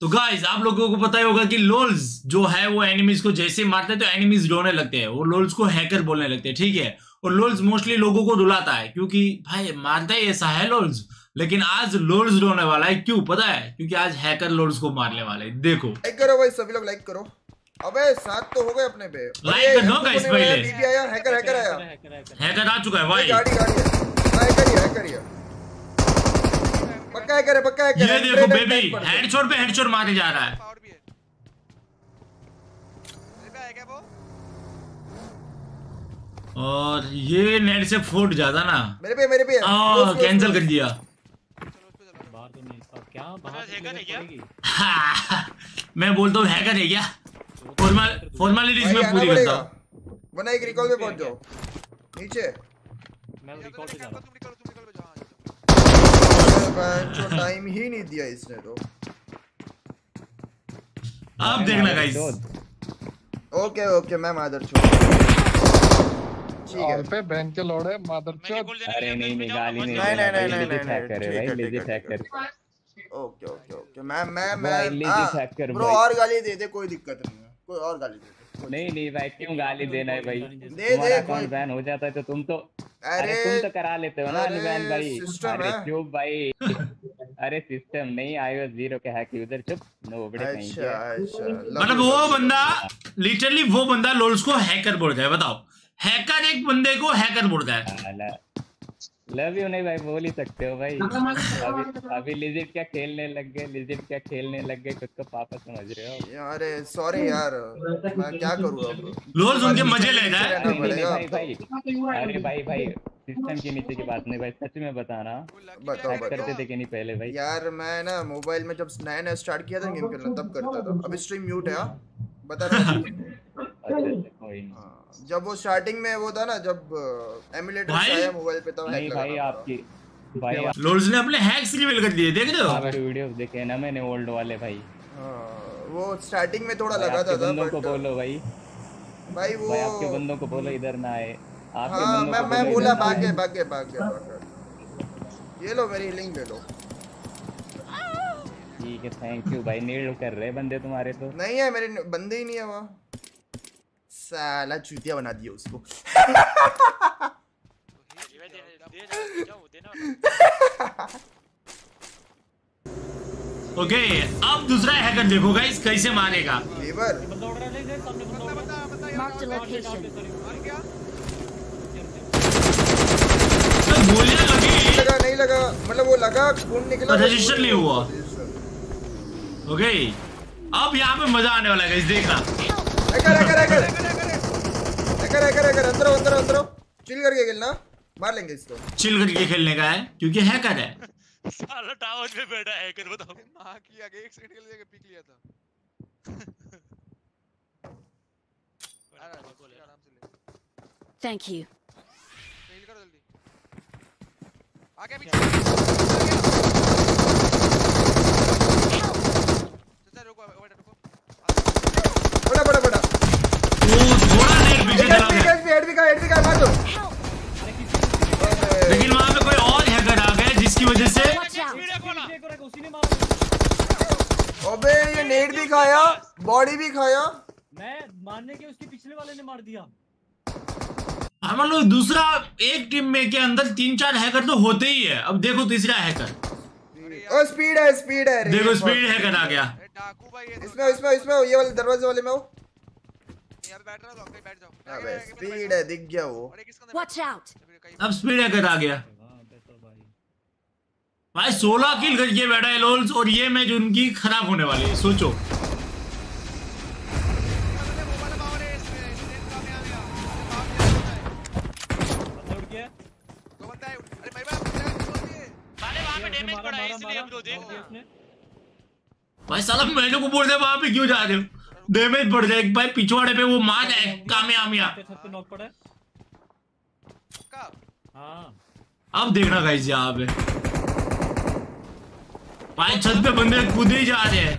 तो गाइस आप लोगों को पता ही होगा कि लोल्स जो है वो एनिमीज को जैसे मारते हैं तो एनिमीज रोने लगते हैं। वो लोल्स को हैकर बोलने लगते हैं ठीक है? और लोल्स मोस्टली लोगों को रुलाता है क्योंकि भाई मारता ही ऐसा है लोल्स लेकिन आज लोल्स रोने वाला है क्यों? पता है? क्योंकि आज हैकर लोल्स को मारने वाले हैं। देखो। लाइक करो भाई सभी लोग लाइक करो। अबे सात तो हो गए अपने पे। Like कर दो guys पहले। आया हैकर हैकर आया हैकर आ चुका है भाई गाड़ी गाड़ी है। हैकर ही हैकर ही है पक्का हैकर है पक्का हैकर ये देखो बेबी। हेडशॉट पे हेडशॉट मारे जा रहा है। है है और ये नेट से फूट जाता ना। मेरे पे मेरे पे। कैंसिल कर दिया। तो नहीं अब क्या बाहर अच्छा, है क्या? मैं बोलता हूँ हैकर है क्या? फॉर्मल फॉर्मेलिटीज में पूरी करता हूँ। वरना एक रिकॉल पे पहुँच जाओ। नीचे। मैं तो पे जा रहा तुम टाइम ही नहीं दिया इसने तो। अब देखना गाइस ओके ओके मैं मादर छोड़ ठीक है। पे बैंक के लोड़े मैं मादरचोद निकल अरे नहीं नहीं गाली नहीं नहीं, नहीं, नहीं, नहीं, है है, भाई है, है। hacker ओके ओके ओके मैं मैं मैं hacker ब्रो। और गाली दे दे कोई दिक्कत नहीं है कोई और गाली दे। नहीं नहीं भाई क्यों गाली देना है भाई? दे दे अकाउंट कोई बैन हो जाता है तो तुम तो अरे तुम तो करा लेते हो ना बैन भाई। अरे। चुप भाई। अरे सिस्टम नहीं आयो ज़ीरो के हैक यूज़र चुप। नो बड़े कहीं अच्छा अच्छा। मतलब वो बंदा लिटरली वो बंदा लोल्स को हैकर बोलता जाए बताओ। हैकर एक बंदे को हैकर बोलता है। लव यू नहीं भाई बोल ही सकते हो भाई। अभी अभी लिजिट क्या खेलने लग गए लिजिट क्या खेलने लग गए खुद को पापा समझ रहे हो। अरे सॉरी यार। मैं क्या करूँ अब? लोल्स उनके मज़े लेता है। नहीं, नहीं, भाई भाई अरे भाई भाई सिस्टम के नीचे की बात नहीं भाई सच में बताना बताओ हैक करते थे कि नहीं पहले भाई? यार मैं ना मोबाइल में जब नया नया स्टार्ट किया था गेम खेलना तब करता था। अभी स्ट्रीम म्यूट है हाँ? बता रहा हूँ। हाँ, जब वो स्टार्टिंग में वो था ना जब एमुलेटर भाई? आया मोबाइल पे तब हैक भाई लगा आपकी भाई लोल्स ने अपने हैक्स रिवील कर दिए देख रहे हो? आपके वीडियो देखे ना मैंने ओल्ड वाले भाई। हाँ, वो स्टार्टिंग में थोड़ा लगा आपके था बंदों को बोलो भाई। भाई वो भाई आपके बंदों को बोलो इधर ना आए। आपके हाँ बंदों मैं को मैं बोलो बोला इधर ना भाग गए आए। भाग गए भाग। गए ये लो मेरी लिंक ले लो। ठीक है थैंक यू भाई नीड कर रहे बंदे तुम्हारे तो। नहीं है मेरे बंदे ही नहीं है वहाँ। साला चूतिया बना दिया उसको ओके अब दूसरा हैकर देखो गाइस कैसे मारेगा। है क्या तो गोलियाँ लगी। लगा नहीं लगा। मतलब वो लगा खून निकला। रजिस्टर नहीं हुआ। ओके अब यहाँ पे मज़ा आने वाला है गाइस देखना। Hacker hacker hacker hacker hacker hacker अंदर अंदर अंदर चिल करके खेलना मार लेंगे इसको चिल करके खेलने का है क्योंकि हैकर है साला टावर पे बैठा है कर बताओ माँ की आगे एक सेकंड के लिए पिक लिया था Thank you. हील करो जल्दी आगे पीछे चाचा रुको वेट रुको बड़ा बड़ा बड़ा वो थोड़ा नेट पीछे हेड चला भी गया हेड भी हेड भी का हेड भी का मार दो लेकिन वहाँ पे कोई और हैकर आ गया जिसकी वजह से Watch out. स्पीड है कोला है एक और एक उसी ने मारा अबे ये नेट भी खाया बॉडी भी खाया। मैं मारने के उसके पिछले वाले ने मार दिया। हम लोग दूसरा एक टीम में के अंदर तीन चार हैकर तो होते ही है। अब देखो तीसरा हैकर ओ स्पीड है स्पीड है। देखो स्पीड हैकर आ गया। डाकू भाई इसमें इसमें इसमें ये वाले दरवाजे वाले में हो। पे बैठ रहा हूँ बैठ जाओ। अबे स्पीड है दिख गया वो। Watch out. अब स्पीड हैकर आ गया। हाँ तो भाई। भाई 16 किल करके बैठा है लोल्स और ये मैच उनकी खराब होने वाली है सोचो। भाई साला मैंने को बोल दे वहाँ पे क्यों जा रहे हो? डैमेज पड़ जाए भाई पिछवाड़े पे वो मार है। कामयाबिया। है। हाँ। अब देखना गाइस यहाँ पे। भाई छत पे बंदे कूदे ही जा रहे हैं।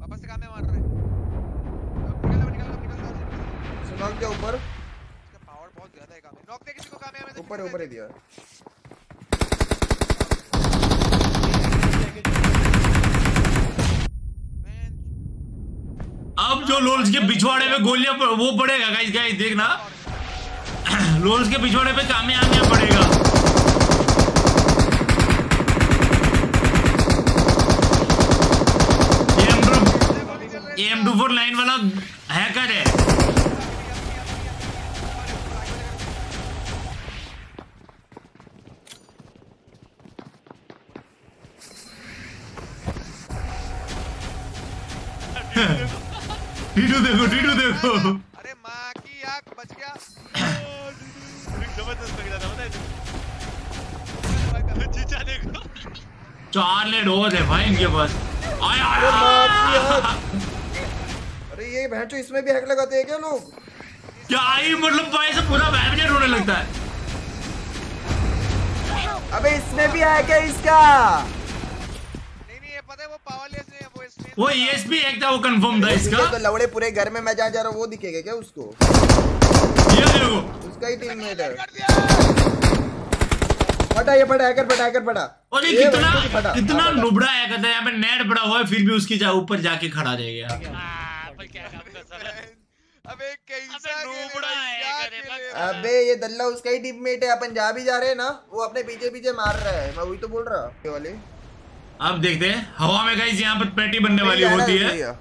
वापस से काम मार रहे अब निकल निकल निकल सुना क्या ऊपर? इसका पावर बहुत ज़्यादा है काम नॉक दे किसी को काम है ऊपर ऊपर ही दिया। अब जो लोल्स के पिछवाड़े पे गोलियाँ वो पड़ेगा गाइस गाइस देखना। लोल्स के पिछवाड़े पे कामयाबिया पड़ेगा। एम टू फोर लाइन वाला हैकर है। टीटू देखो टीटू देखो। अरे माँ की आँख बच गया। ज़बरदस्त लग रहा पता है चीचा देखो। चार लेड और है भाई इनके पास। आय आय। अरे ये भैंचो इसमें भी हैक लगाते हैं क्या लोग? क्या ही मतलब भाई से पूरा वाइब्रेट होने लगता है। अबे इसमें भी हैक है इसका? वो स्नेक वो एक था वो कंफर्म था इसका। तो लवड़े पूरे घर में मैं जहाँ जा रहा हूँ वो दिखेगा क्या उसको? ये देखो। उसका ही टीममेट है। फटा ये फटा हैकर फटा हैकर फटा और ये कितना। कितना हाँ, नुबड़ा है कहता है यहाँ पे नेट पड़ा हुआ है फिर भी उसकी जा ऊपर जाके खड़ा रह गया। हाँ, भाई क्या काम कर रहा है अबे कैसा नूबड़ा है? अबे ये दल्ला उसका ही टीममेट है अपन जहाँ भी जा रहे हैं ना वो अपने पीछे पीछे मार रहा है। मैं वही तो बोल रहा। ये वाले। अब देखते हैं हवा में गाइस यहाँ पर पैटी बनने वाली होती है।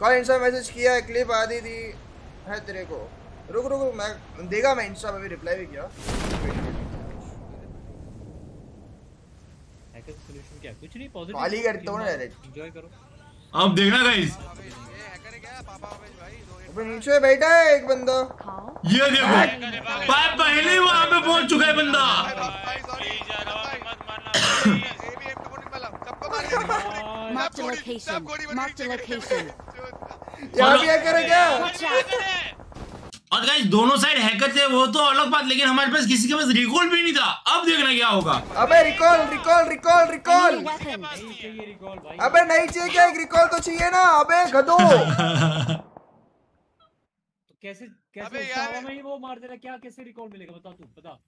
कल इंस्टा मैसेज किया है क्लिप आधी थी है तेरे को। रुक रुक रुक, मैं देगा मैं इंस्टा में भी रिप्लाई भी किया। हैकर सॉल्यूशन क्या? कुछ नहीं पॉजिटिव ही करता हूँ ना direct। एंजॉय करो। अब देखना गाइस ये हैकर है क्या पापा अबे भाई दो नीचे बैठा है एक बंदा। ये देखो भाई पहले ही वहाँ पे पहुँच चुका है बंदा। Marked a location. Marked a location. यहाँ भी हैकर है क्या? और गाइस दोनों साइड हैकर थे वो तो अलग बात लेकिन हमारे पास किसी के पास रिकॉल भी नहीं था। अब देखना क्या होगा। अबे रिकॉल रिकॉल रिकॉल रिकॉल अबे नहीं चाहिए क्या? एक रिकॉल तो चाहिए ना। अबे गधो। तो कैसे कैसे अबे यार- में ही वो मार दे रहा क्या कैसे रिकॉल मिलेगा? बता तू बता।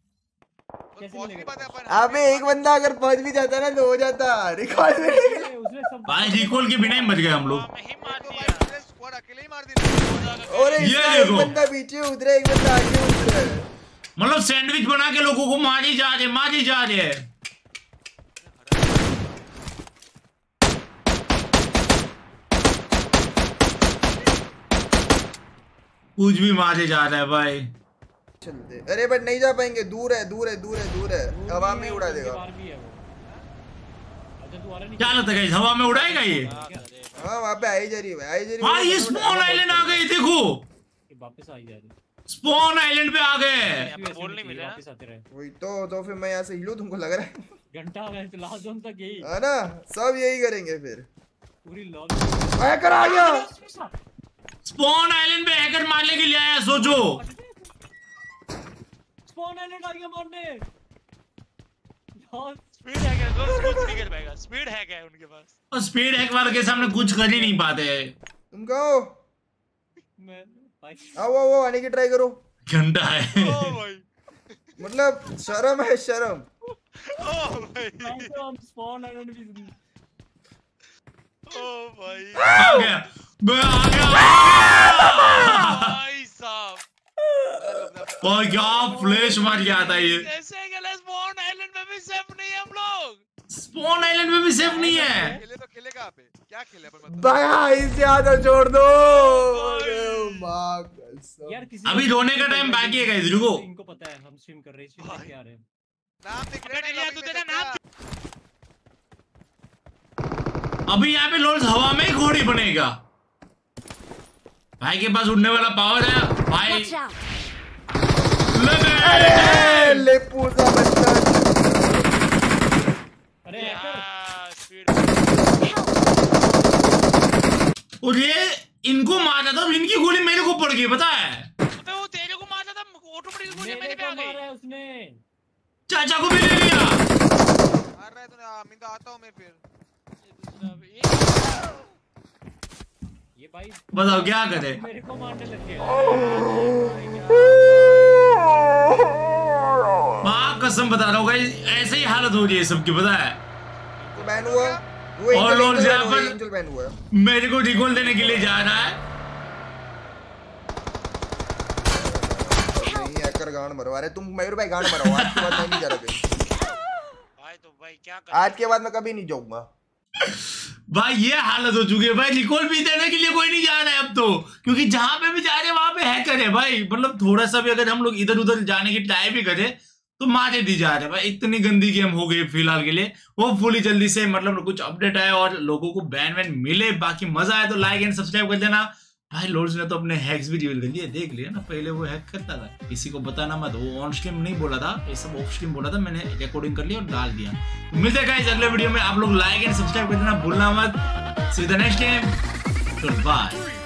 अबे एक बंदा अगर पहुँच भी जाता ना तो हो जाता। रिकॉल में। उसने उसने सब भाई रिकॉल के बिना ही मर गए हम लोग। ही और ये देखो। बंदा पीछे उतरे एक बंदा आगे उतरे। मतलब सैंडविच बना के लोगों को मारी जा रहे मारी जा रहे। कुछ भी मारे जा रहा है भाई। चलते अरे बट नहीं जा पाएँगे दूर है दूर है दूर है दूर है। हवा में उड़ा देगा। है अच्छा तू क्या लगता है हवा में उड़ाएगा ये? हाँ वहाँ पे आई जा रही है आई जा रही हाँ। ये स्पॉन आइलैंड आ गए देखो। वापस आई जा रही स्पॉन आइलैंड पे आ गए। बोल नहीं मिले वापस आते रहे। वही तो तो फिर मैं यहाँ से हिलू तुमको लग रहा है। घंटा आ गया लास्ट जोन तक गई है ना सब यही करेंगे फिर। पूरी लॉन्ग हैकर आ गया। स्पॉन आइलैंड पे हैकर मारने के लिए आया सोचो। स्पॉन आइलैंड आ गया मारने यार स्पीड है क्या दोस्त कुछ नहीं कर पाएगा। स्पीड है क्या उनके पास। और स्पीड हैक वाले के सामने कुछ कर ही नहीं पाते। तुम कहो। मैं आओ आओ आओ, आने की ट्राई करो। घंटा है। ओ भाई मतलब शर्म है शर्म। ओ भाई तो हम स्पॉन आइलैंड भी ओ भाई आ गया। मैं आ गया, आ गया भाई साहब और क्या फ्लैश मार के आता है ये। कैसे गले स्पॉन आइलैंड में भी सेफ़ नहीं है हम लोग। स्पॉन आइलैंड में भी सेफ़ नहीं है। खेले तो खेले कहाँ पे। क्या खेले अपन मतलब? दया इसे आधा छोड़ दो। यार किसी अभी रोने का टाइम बाकी है गाइस रुको। इनको पता है हम स्ट्रीम कर रहे हैं स्ट्रीम करके रहे नाम दिख रहे अबे यार, तू तेरा नाम अभी यहाँ पे लोल्स हवा में ही घोड़ी बनेगा। भाई के पास उड़ने वाला पावर है। भाई Watch out! लगे अरे ले पूजा बच्चा अरे और ये इनको मारा था इनकी गोली मेरे को पड़ गई पता है? अबे वो तेरे को मारा था ऑटोमेटिक गोली मेरे पे आ गई। उसने। चाचा को भी ले लिया। मार रहा है तूने हाँ, मैं तो आता हूँ मैं फिर। ये भाई बताओ क्या करे? मेरे को मारने लग माँ कसम बता रहा हूँ ऐसे ही हालत हो गई है सबकी पता है। और लोग यहाँ पर मेरे को रिकॉल देने के लिए जा रहा है। तुम भाई गांड आज के बाद मैं कभी नहीं जाऊँगा। भाई ये हालत हो चुकी है। भाई निकोल भी देने के लिए कोई नहीं जा रहा है अब तो। क्योंकि जहाँ पे भी जा रहे हैं वहाँ पे हैकर है भाई। मतलब थोड़ा सा भी अगर हम लोग इधर उधर जाने की ट्राई भी करें तो मारे दी जा रहे भाई। इतनी गंदी गेम हो गई फ़िलहाल के लिए। वो फुली जल्दी से मतलब कुछ अपडेट आए और लोगों को बैन वैन मिले। बाकी मज़ा आए तो लाइक एंड सब्सक्राइब कर देना। भाई लोड्स ने तो अपने हैक्स भी रिवील कर दिए। देख लिया ना, पहले वो हैक करता था। किसी को बताना मत। वो ऑन स्ट्रीम नहीं बोला था। ये सब ऑफ़ स्ट्रीम बोला था। मैंने रिकॉर्डिंग कर लिया और डाल दिया। तो मिलते हैं guys अगले वीडियो में। आप लोग लाइक एंड सब्सक्राइब कर देना। भूलना मत। See the next time bye